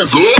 peso.